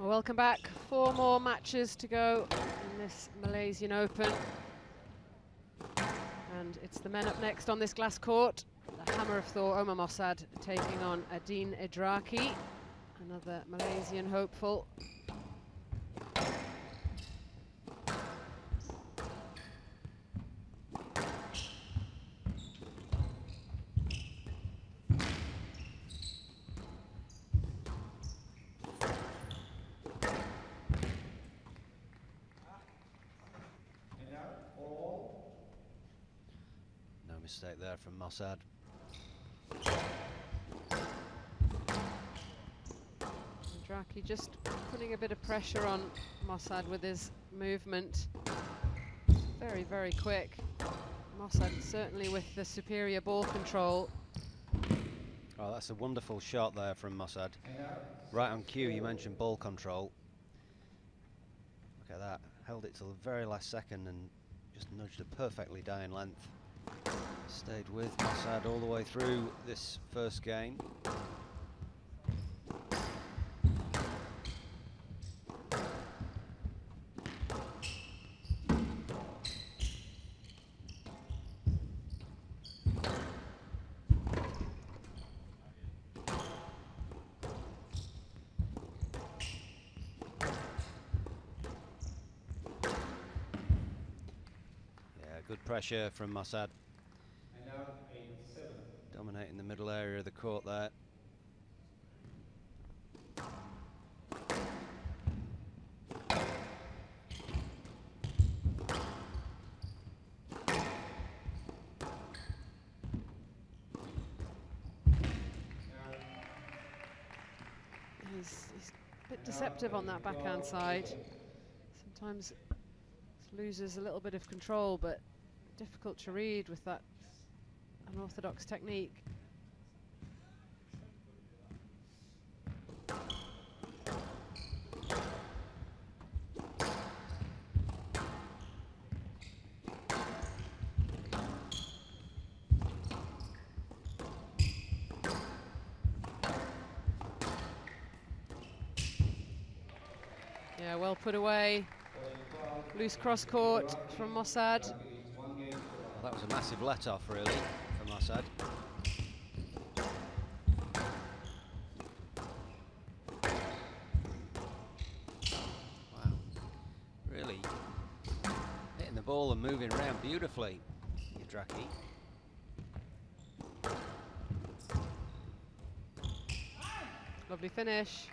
Well, welcome back. Four more matches to go in this Malaysian Open. And it's the men up next on this glass court. The Hammer of Thor, Omar Mosaad, taking on Addeen Idrakie, another Malaysian hopeful. Mistake there from Mosaad. Draki just putting a bit of pressure on Mosaad with his movement. Very, very quick. Mosaad certainly with the superior ball control. Oh, that's a wonderful shot there from Mosaad. Right on cue, you mentioned ball control. Look at that. Held it till the very last second and just nudged a perfectly dying length. Stayed with Mosaad all the way through this first game. Good pressure from Mosaad. Dominating the middle area of the court there. He's, he's a bit deceptive on that backhand side. Sometimes loses a little bit of control, but difficult to read with that unorthodox technique. Yeah, well put away. Loose cross court from Mosaad. That was a massive let-off, really, from Mosaad. Wow. Really hitting the ball and moving around beautifully, Idrakie. Lovely finish.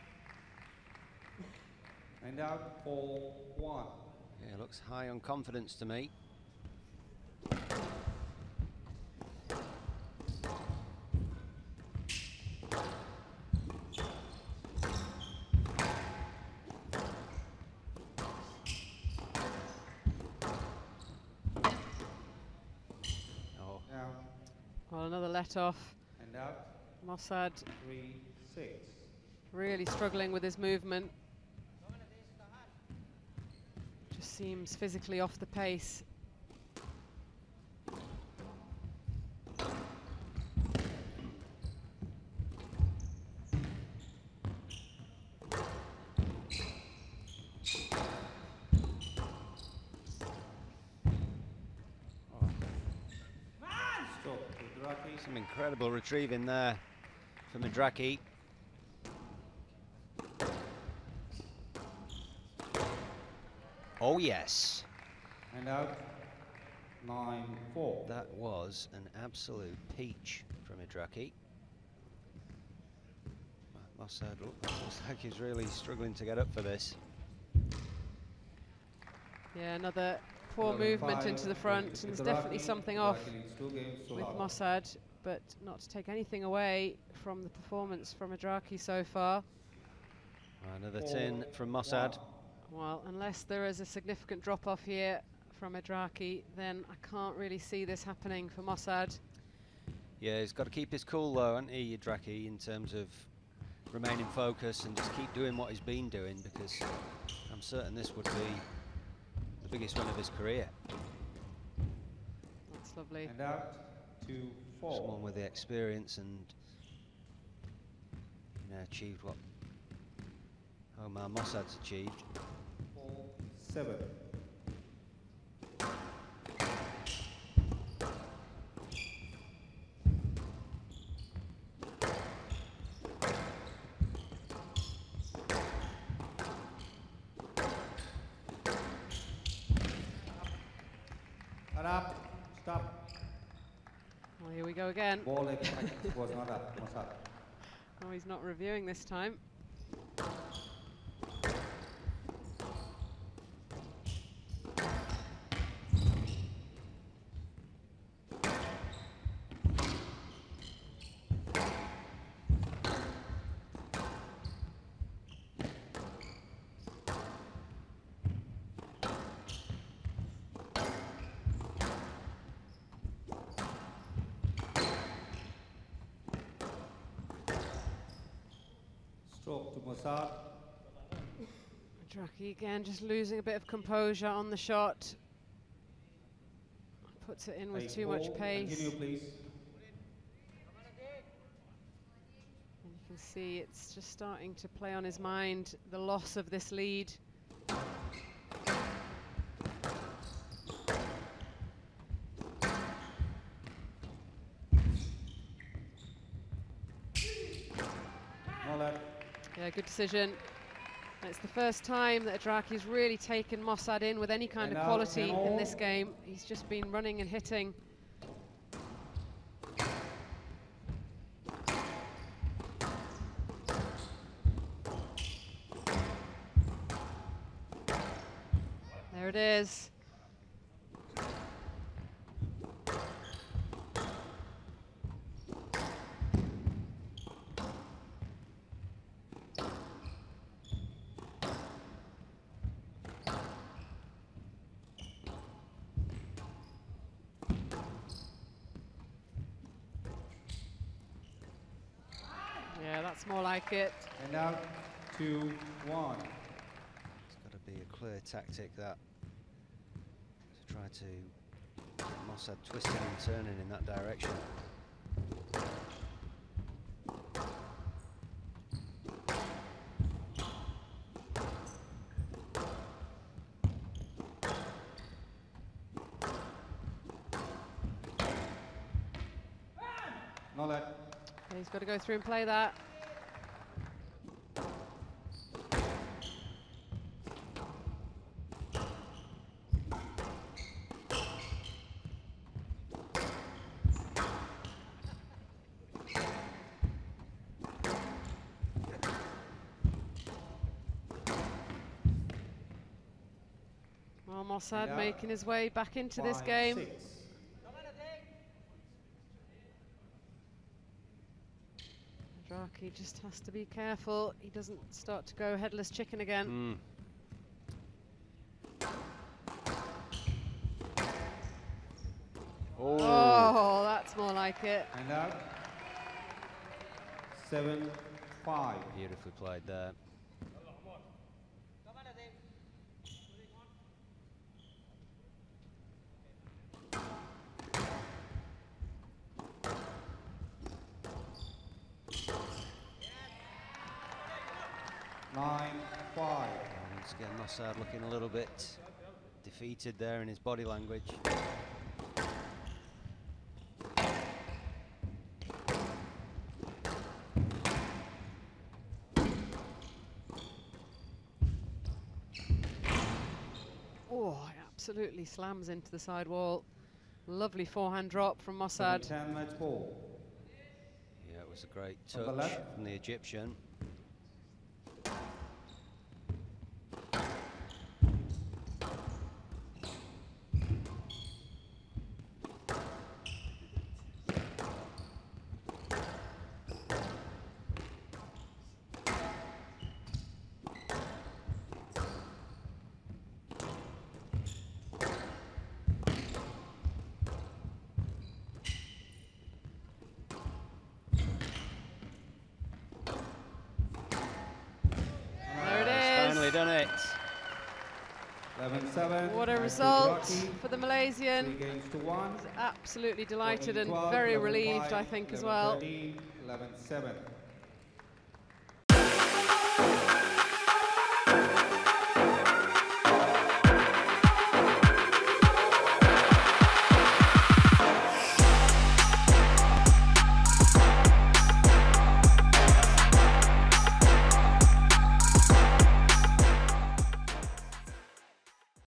And out for one. Yeah, looks high on confidence to me. Oh, Now Well, another let off. and out Mosaad three really struggling with his movement. Just seems physically off the pace. Stop to Draki. some incredible retrieving there from Idrakie. Oh yes, And out nine four. that was an absolute peach from Idrakie. Mosaad look- looks like he's really struggling to get up for this. Yeah, another poor movement into the front, and there's definitely something off Draki leads two games to with love. Mosaad, but not to take anything away from the performance from Idrakie so far. Another Four, tin from Mosaad. Well, unless there is a significant drop-off here from Idrakie, then I can't really see this happening for Mosaad. Yeah, he's got to keep his cool though, hasn't he, Idrakie, in terms of remaining focused and just keep doing what he's been doing because I'm certain this would be the biggest win of his career. That's lovely. And out two four. Someone with the experience and you know, achieved what Omar Mosaad's achieved. Four, seven. Cut up. Stop. Well, here we go again. Ball was not up. Was up. Oh, he's not reviewing this time. Stroke to Mosaad. Draki again just losing a bit of composure on the shot. Puts it in with Eight, too much pace. Continue, please. And you can see it's just starting to play on his mind the loss of this lead. Yeah, good decision. And It's the first time that Idrakie's really taken Mosaad in with any kind And of quality in this game. He's just been running and hitting. There it is. Yeah, that's more like it. And now, Two, one. It's got to be a clear tactic that to try to get Mosaad twisting and turning in that direction. No he's got to go through and play that. Well, Mosaad Yeah. making his way back into this game. Six. Draki just has to be careful. He doesn't start to go headless chicken again. Mm. Oh, Oh, that's more like it. And out. Seven, five. beautifully played there. Nine, five. Oh, once again, Mosaad looking a little bit defeated there in his body language. Oh, it absolutely slams into the side wall. Lovely forehand drop from Mosaad. ten, match. Yeah, it was a great On touch from the Egyptian. There it He's is. finally done it. Eleven, seven. What a result for the Malaysian. games to one. Absolutely delighted 14, and 12, very 11, relieved, I think, as well. 13, 11, seven.